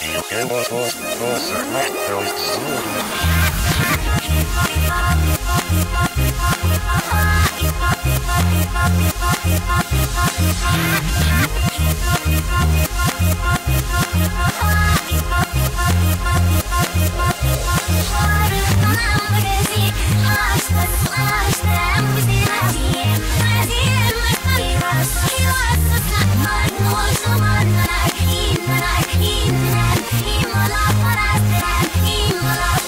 You can Back in love.